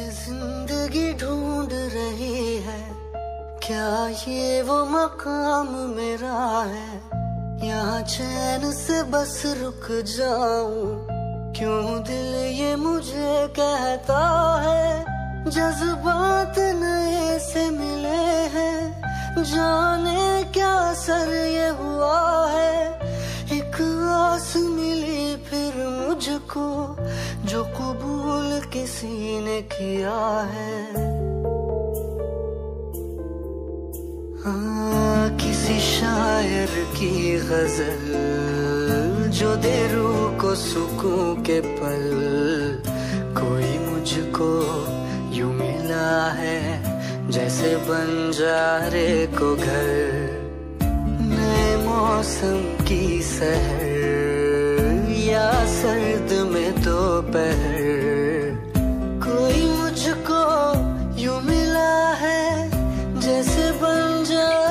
से ज़िंदगी ढूंढ रही है। क्या ये वो मकाम मेरा है? यहाँ चैन से बस रुक जाऊँ। क्यों दिल ये मुझे कहता है? जज्बात नए से जो कबूल किसी ने किया है। हाँ किसी शायर की गज़ल जो दे रूह को सुकून के पल। कोई मुझको यू मिला है जैसे बंजारे को घर। नए मौसम की सहर कोई मुझको यू मिला है जैसे बन को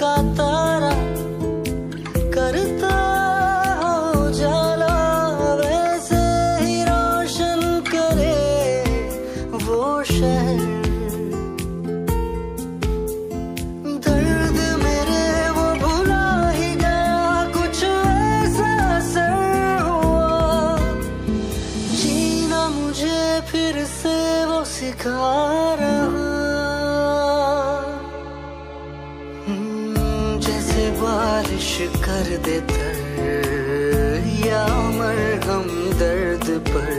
का तारा करता हो जाला वैसे ही रोशन करे वो शहर। बारिश कर दे तर, या मरहम दर्द पर।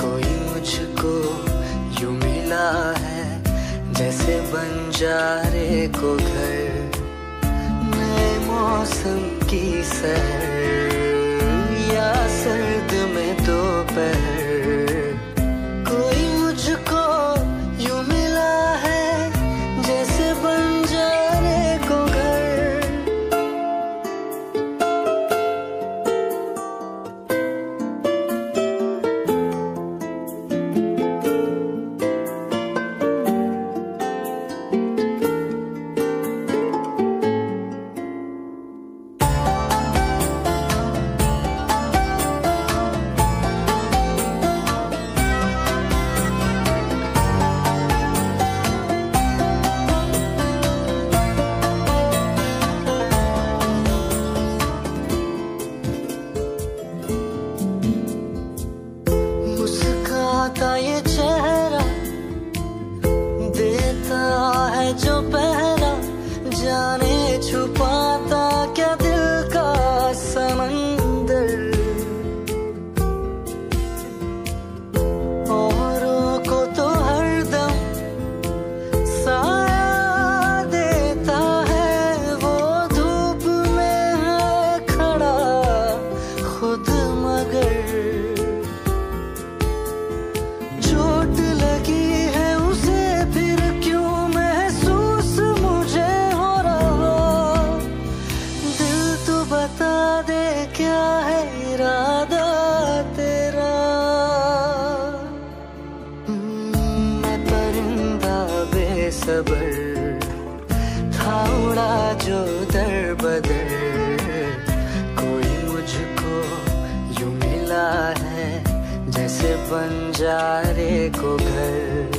कोई मुझको यू मिला है, जैसे बंजारे को घर। नए मौसम की सहर जो दर बदर, कोई मुझको यू मिला है, जैसे बंजारे को घर।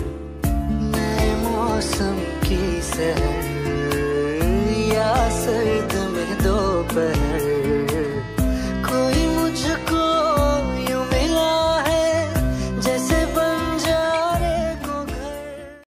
नए मौसम की सहर, या सर्द में दोपहर।